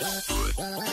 Oh,